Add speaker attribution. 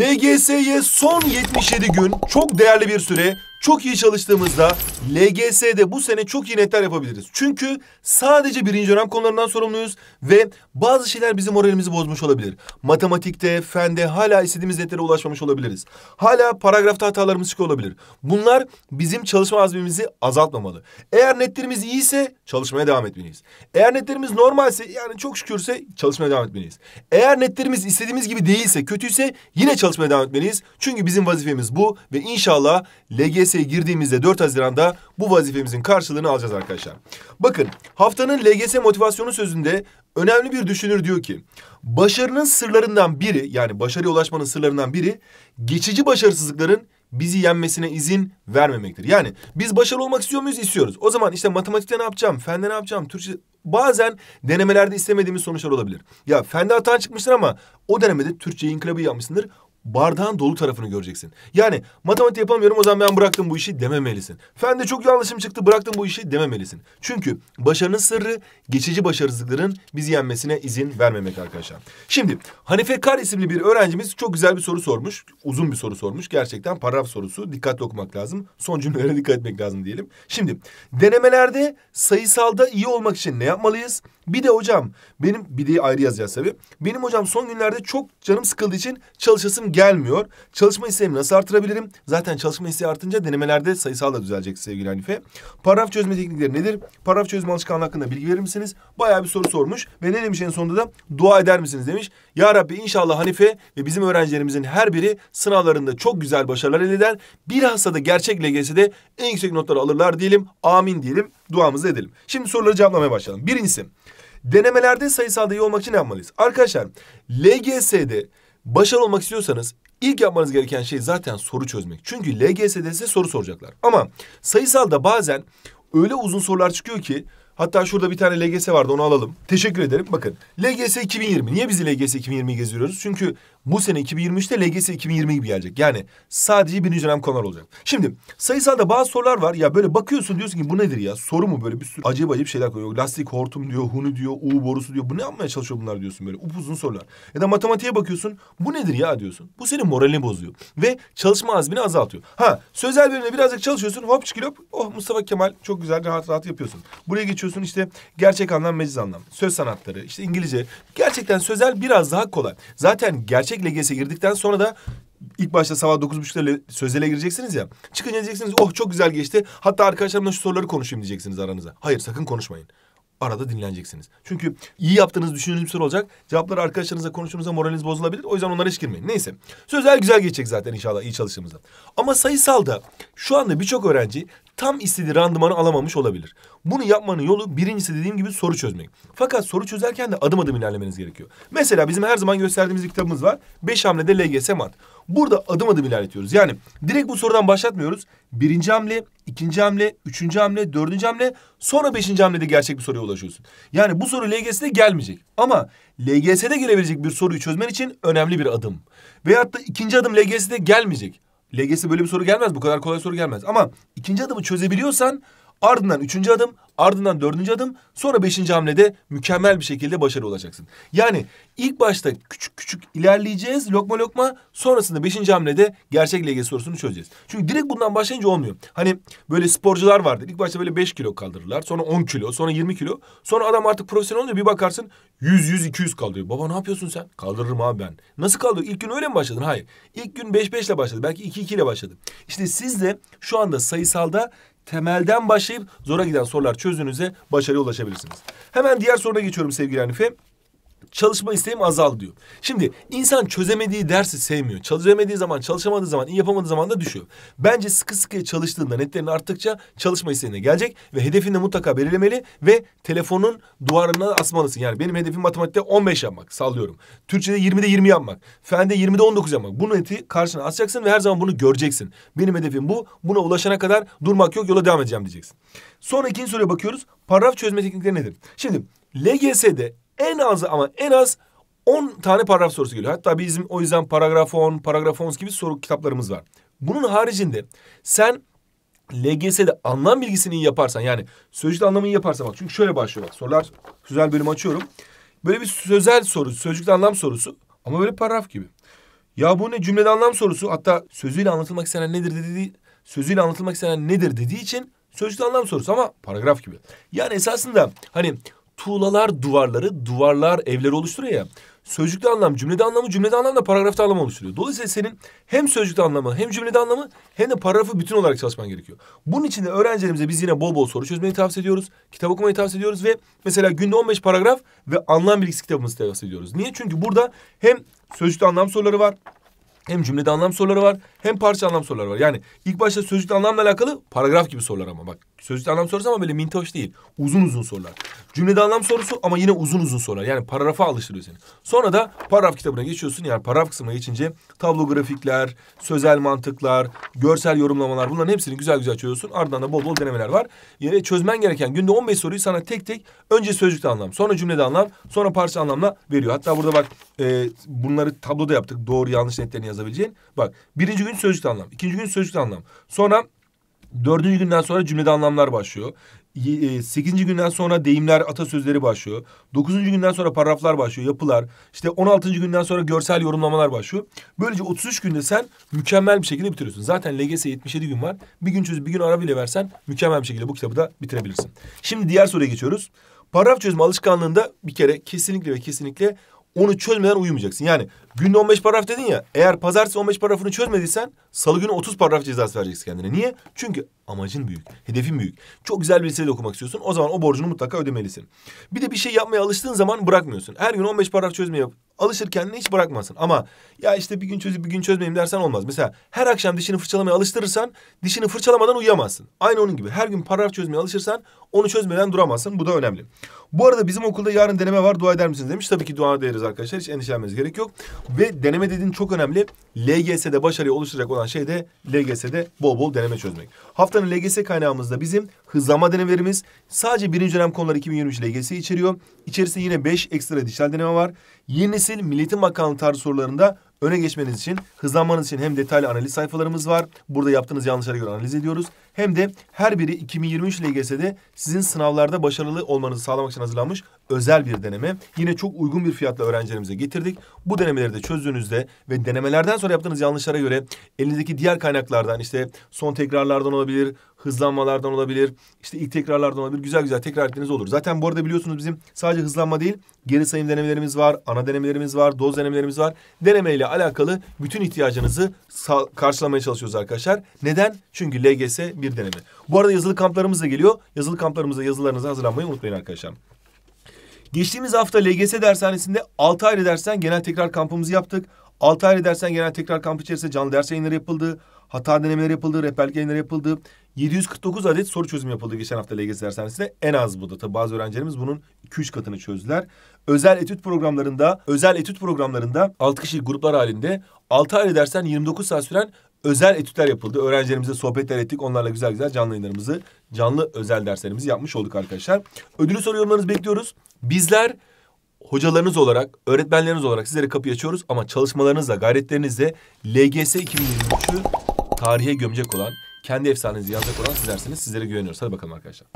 Speaker 1: LGS'ye son 77 gün çok değerli bir süre çok iyi çalıştığımızda LGS'de bu sene çok iyi netler yapabiliriz. Çünkü sadece birinci dönem konularından sorumluyuz ve bazı şeyler bizim moralimizi bozmuş olabilir. Matematikte, fende hala istediğimiz netlere ulaşmamış olabiliriz. Hala paragrafta hatalarımız çıkıyor olabilir. Bunlar bizim çalışma azmimizi azaltmamalı. Eğer netlerimiz iyiyse çalışmaya devam etmeliyiz. Eğer netlerimiz normalse yani çok şükürse çalışmaya devam etmeliyiz. Eğer netlerimiz istediğimiz gibi değilse, kötüyse yine çalışmaya devam etmeliyiz. Çünkü bizim vazifemiz bu ve inşallah LGS LGS'ye girdiğimizde 4 Haziran'da bu vazifemizin karşılığını alacağız arkadaşlar. Bakın haftanın LGS motivasyonu sözünde önemli bir düşünür diyor ki başarının sırlarından biri yani başarıya ulaşmanın sırlarından biri geçici başarısızlıkların bizi yenmesine izin vermemektir. Yani biz başarılı olmak istiyor muyuz? İstiyoruz. O zaman işte matematikte ne yapacağım? Fende ne yapacağım? Türkçe bazen denemelerde istemediğimiz sonuçlar olabilir. Ya fende hatan çıkmıştır ama o denemede Türkçe inkılabı yapmışsındır bardağın dolu tarafını göreceksin. Yani matematik yapamıyorum o zaman ben bıraktım bu işi dememelisin. Fen çok yanlışım çıktı bıraktım bu işi dememelisin. Çünkü başarının sırrı geçici başarısızlıkların bizi yenmesine izin vermemek arkadaşlar. Şimdi Hanife Kar isimli bir öğrencimiz çok güzel bir soru sormuş. Uzun bir soru sormuş. Gerçekten paragraf sorusu. Dikkatli okumak lazım. Son cümlelere dikkat etmek lazım diyelim. Şimdi denemelerde sayısalda iyi olmak için ne yapmalıyız? Bir de hocam benim bir de ayrı yazacağız tabii. Benim hocam son günlerde çok canım sıkıldığı için çalışasım gelmiyor. Çalışma isteğimi nasıl artırabilirim? Zaten çalışma isteği artınca denemelerde sayısal da düzelecek sevgili Hanife. Paragraf çözme teknikleri nedir? Paragraf çözme alışkanlığı hakkında bilgi verir misiniz? Bayağı bir soru sormuş ve ne demiş en sonunda da dua eder misiniz demiş. Ya Rabbi inşallah Hanife ve bizim öğrencilerimizin her biri sınavlarında çok güzel başarılar elde eder. Bilhassa da gerçek LGS'de en yüksek notları alırlar diyelim. Amin diyelim. Duamızı edelim. Şimdi soruları cevaplamaya başlayalım. Birincisi Denemelerde sayısalda iyi olmak için ne yapmalıyız? Arkadaşlar LGS'de başarılı olmak istiyorsanız ilk yapmanız gereken şey zaten soru çözmek. Çünkü LGS'de size soru soracaklar. Ama sayısalda bazen öyle uzun sorular çıkıyor ki Hatta şurada bir tane LGS vardı onu alalım. Teşekkür ederim. Bakın LGS 2020. Niye biz LGS 2020 geziyoruz? Çünkü bu sene 2023'te LGS 2020 gibi gelecek. Yani sadece birinci dönem konular olacak. Şimdi sayısalda bazı sorular var. Ya böyle bakıyorsun diyorsun ki bu nedir ya? Soru mu böyle bir sürü acayip acayip şeyler koyuyor. Lastik hortum diyor, hunu diyor, U borusu diyor. Bu ne yapmaya çalışıyor bunlar diyorsun böyle upuzun sorular. Ya da matematiğe bakıyorsun. Bu nedir ya diyorsun. Bu senin moralini bozuyor. Ve çalışma azmini azaltıyor. Ha sözel bölümde birazcık çalışıyorsun. Hop çıkıyor. Oh Mustafa Kemal çok güzel rahat rahat yapıyorsun. Buraya geçiyorsun işte gerçek anlam, meciz anlam. Söz sanatları, işte İngilizce. Gerçekten sözel biraz daha kolay. Zaten gerçek LGS'e girdikten sonra da ilk başta sabah dokuz buçukta sözele gireceksiniz ya. Çıkınca diyeceksiniz oh çok güzel geçti. Hatta arkadaşlarımla şu soruları konuşayım diyeceksiniz aranıza. Hayır sakın konuşmayın. Arada dinleneceksiniz. Çünkü iyi yaptığınız düşündüğünüz bir soru olacak. Cevapları arkadaşlarınızla konuştuğunuzda moraliniz bozulabilir. O yüzden onlara hiç girmeyin. Neyse. Sözel güzel geçecek zaten inşallah iyi çalıştığımızda. Ama sayısalda şu anda birçok öğrenci tam istediği randımanı alamamış olabilir. Bunu yapmanın yolu birincisi dediğim gibi soru çözmek. Fakat soru çözerken de adım adım ilerlemeniz gerekiyor. Mesela bizim her zaman gösterdiğimiz kitabımız var. Beş hamlede LGS mat. Burada adım adım ilerletiyoruz. Yani direkt bu sorudan başlatmıyoruz. Birinci hamle, ikinci hamle, üçüncü hamle, dördüncü hamle, sonra beşinci hamlede gerçek bir soruya ulaşıyorsun. Yani bu soru LGS'de gelmeyecek. Ama LGS'de gelebilecek bir soruyu çözmen için önemli bir adım. Veyahut da ikinci adım LGS'de gelmeyecek. LGS böyle bir soru gelmez. Bu kadar kolay soru gelmez. Ama ikinci adımı çözebiliyorsan ardından üçüncü adım, ardından dördüncü adım, sonra beşinci hamlede mükemmel bir şekilde başarı olacaksın. Yani ilk başta küçük küçük ilerleyeceğiz lokma lokma, sonrasında beşinci hamlede gerçek LGS sorusunu çözeceğiz. Çünkü direkt bundan başlayınca olmuyor. Hani böyle sporcular vardır. İlk başta böyle beş kilo kaldırırlar, sonra on kilo, sonra yirmi kilo. Sonra adam artık profesyonel oluyor bir bakarsın yüz, yüz, iki yüz kaldırıyor. Baba ne yapıyorsun sen? Kaldırırım abi ben. Nasıl kaldırıyor? İlk gün öyle mi başladın? Hayır. İlk gün beş beşle başladı. Belki iki iki ile başladı. İşte siz de şu anda sayısalda temelden başlayıp zora giden sorular çözdüğünüzde başarıya ulaşabilirsiniz. Hemen diğer soruna geçiyorum sevgili Hanife çalışma isteğim azal diyor. Şimdi insan çözemediği dersi sevmiyor. Çözemediği zaman, çalışamadığı zaman, iyi yapamadığı zaman da düşüyor. Bence sıkı sıkıya çalıştığında, netlerin arttıkça çalışma isteğine gelecek ve hedefini mutlaka belirlemeli ve telefonun duvarına asmalısın. Yani benim hedefim matematikte 15 yapmak, sallıyorum. Türkçede 20'de 20 yapmak, fende 20'de 19 yapmak. Bu neti karşına asacaksın ve her zaman bunu göreceksin. Benim hedefim bu. Buna ulaşana kadar durmak yok, yola devam edeceğim diyeceksin. Sonra ikinci soruya bakıyoruz. Paragraf çözme teknikleri nedir? Şimdi LGS'de en az ama en az 10 tane paragraf sorusu geliyor. Hatta bizim o yüzden paragraf 10, paragraf 10 gibi soru kitaplarımız var. Bunun haricinde sen LGS'de anlam bilgisini iyi yaparsan yani sözcükte anlamı iyi yaparsan bak çünkü şöyle başlıyor bak sorular sözel bölüm açıyorum. Böyle bir sözel soru, sözcükte anlam sorusu ama böyle paragraf gibi. Ya bu ne cümlede anlam sorusu. Hatta sözüyle anlatılmak istenen nedir dediği sözüyle anlatılmak istenen nedir dediği için sözcükte anlam sorusu ama paragraf gibi. Yani esasında hani tuğlalar duvarları, duvarlar evleri oluşturuyor ya. Sözcükte anlam, cümlede anlamı, cümlede anlam da paragrafta anlamı oluşturuyor. Dolayısıyla senin hem sözcükte anlamı, hem cümlede anlamı, hem de paragrafı bütün olarak çalışman gerekiyor. Bunun için de öğrencilerimize biz yine bol bol soru çözmeyi tavsiye ediyoruz. Kitap okumayı tavsiye ediyoruz ve mesela günde 15 paragraf ve anlam bilgisi kitabımızı tavsiye ediyoruz. Niye? Çünkü burada hem sözcükte anlam soruları var, hem cümlede anlam soruları var hem parça anlam soruları var. Yani ilk başta sözcükte anlamla alakalı paragraf gibi sorular ama bak. Sözcükte anlam sorusu ama böyle mintoş değil. Uzun uzun sorular. Cümlede anlam sorusu ama yine uzun uzun sorular. Yani paragrafa alıştırıyor seni. Sonra da paragraf kitabına geçiyorsun. Yani paragraf kısmına geçince tablo grafikler, sözel mantıklar, görsel yorumlamalar bunların hepsini güzel güzel çözüyorsun. Ardından da bol bol denemeler var. Yani çözmen gereken günde 15 soruyu sana tek tek önce sözcükte anlam, sonra cümlede anlam, sonra parça anlamla veriyor. Hatta burada bak e, bunları tabloda yaptık. Doğru yanlış netlerini yazabileceğin. Bak birinci gün sözcükte anlam, ikinci gün sözcükte anlam. Sonra Dördüncü günden sonra cümlede anlamlar başlıyor. E, Sekizinci günden sonra deyimler, atasözleri başlıyor. Dokuzuncu günden sonra paragraflar başlıyor, yapılar. İşte on altıncı günden sonra görsel yorumlamalar başlıyor. Böylece 33 günde sen mükemmel bir şekilde bitiriyorsun. Zaten LGS 77 gün var. Bir gün çözüp bir gün ara bile versen mükemmel bir şekilde bu kitabı da bitirebilirsin. Şimdi diğer soruya geçiyoruz. Paragraf çözme alışkanlığında bir kere kesinlikle ve kesinlikle onu çözmeden uyumayacaksın. Yani günde 15 paragraf dedin ya. Eğer pazartesi 15 paragrafını çözmediysen salı günü 30 paragraf cezası vereceksin kendine. Niye? Çünkü amacın büyük, hedefin büyük. Çok güzel bir lisede okumak istiyorsun. O zaman o borcunu mutlaka ödemelisin. Bir de bir şey yapmaya alıştığın zaman bırakmıyorsun. Her gün 15 paragraf çözmeye alışır kendine hiç bırakmasın. Ama ya işte bir gün çözüp bir gün çözmeyeyim dersen olmaz. Mesela her akşam dişini fırçalamaya alıştırırsan dişini fırçalamadan uyuyamazsın. Aynı onun gibi. Her gün paragraf çözmeye alışırsan onu çözmeden duramazsın. Bu da önemli. Bu arada bizim okulda yarın deneme var. Dua eder misiniz demiş. Tabii ki dua ederiz arkadaşlar. Hiç endişelenmeniz gerek yok. Ve deneme dediğin çok önemli. LGS'de başarıyı oluşturacak olan şey de LGS'de bol bol deneme çözmek. Haftanın LGS kaynağımızda bizim hızlanma denemelerimiz sadece birinci dönem konuları 2023 LGS içeriyor. İçerisinde yine 5 ekstra dijital deneme var. Yeni nesil Milliyetin Bakanlığı tarzı sorularında öne geçmeniz için, hızlanmanız için hem detaylı analiz sayfalarımız var. Burada yaptığınız yanlışlara göre analiz ediyoruz. Hem de her biri 2023 LGS'de sizin sınavlarda başarılı olmanızı sağlamak için hazırlanmış özel bir deneme. Yine çok uygun bir fiyatla öğrencilerimize getirdik. Bu denemeleri de çözdüğünüzde ve denemelerden sonra yaptığınız yanlışlara göre elinizdeki diğer kaynaklardan işte son tekrarlardan olabilir, hızlanmalardan olabilir, işte ilk tekrarlardan olabilir. Güzel güzel tekrar ettiğiniz olur. Zaten bu arada biliyorsunuz bizim sadece hızlanma değil, geri sayım denemelerimiz var, ana denemelerimiz var, doz denemelerimiz var. Denemeyle alakalı bütün ihtiyacınızı karşılamaya çalışıyoruz arkadaşlar. Neden? Çünkü LGS bir deneme. Bu arada yazılı kamplarımız da geliyor. Yazılı kamplarımıza yazılarınızı hazırlanmayı unutmayın arkadaşlar. Geçtiğimiz hafta LGS dershanesinde 6 ayrı dersten genel tekrar kampımızı yaptık. 6 ayrı dersten genel tekrar kampı içerisinde canlı ders yayınları yapıldı. Hata denemeleri yapıldı, rehberlik yayınları yapıldı. 749 adet soru çözümü yapıldı geçen hafta LGS dershanesinde. En az bu da. Tabii bazı öğrencilerimiz bunun 2-3 katını çözdüler. Özel etüt programlarında, özel etüt programlarında 6 kişilik gruplar halinde 6 ayrı dersten 29 saat süren özel etütler yapıldı. Öğrencilerimize sohbetler ettik. Onlarla güzel güzel canlı yayınlarımızı, canlı özel derslerimizi yapmış olduk arkadaşlar. Ödülü soru yorumlarınızı bekliyoruz. Bizler hocalarınız olarak, öğretmenleriniz olarak sizlere kapıyı açıyoruz. Ama çalışmalarınızla, gayretlerinizle LGS 2023'ü tarihe gömecek olan, kendi efsanenizi yazacak olan sizlersiniz. Sizlere güveniyoruz. Hadi bakalım arkadaşlar.